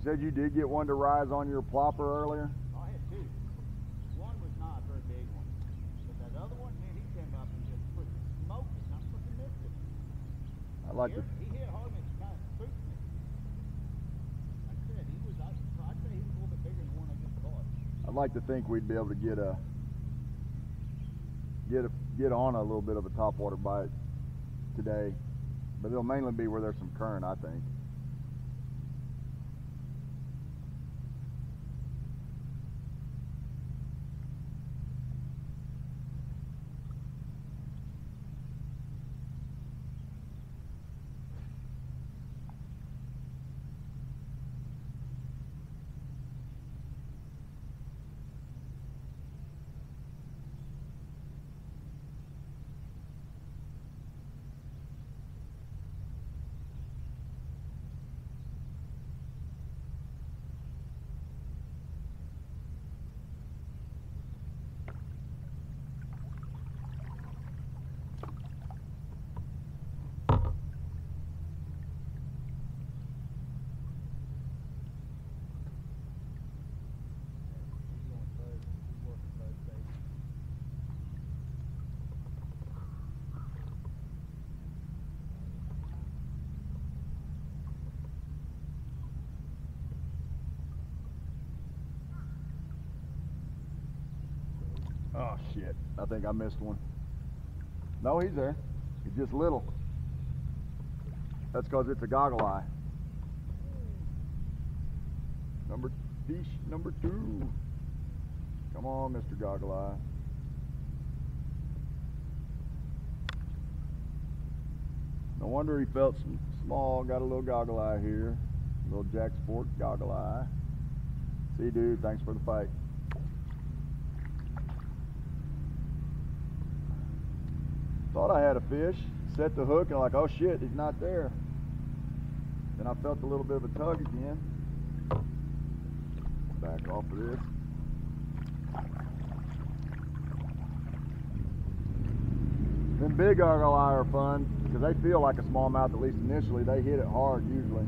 You said you did get one to rise on your plopper earlier? Oh, I had two. One was not a very big one. But that other one, man, he came up and just put smoked it and I freaking missed it. I'd like to he hit hard and it kind of spooked me. Like I said, he was, I, I'd say he was a little bit bigger than the one I just caught. I'd like to think we'd be able to get a get a get on a little bit of a topwater bite today. But it'll mainly be where there's some current, I think. Oh shit. I think I missed one. No, he's there. He's just little. That's because it's a goggle eye. Number fish number two. Come on, Mr. Goggle Eye. No wonder he felt small, got a little goggle eye here. Little Jacks Fork goggle eye. See you, dude. Thanks for the fight. Thought I had a fish. Set the hook and I'm like, oh shit, he's not there. Then I felt a little bit of a tug again. Back off of this. Them big eye are fun because they feel like a smallmouth at least initially. They hit it hard usually.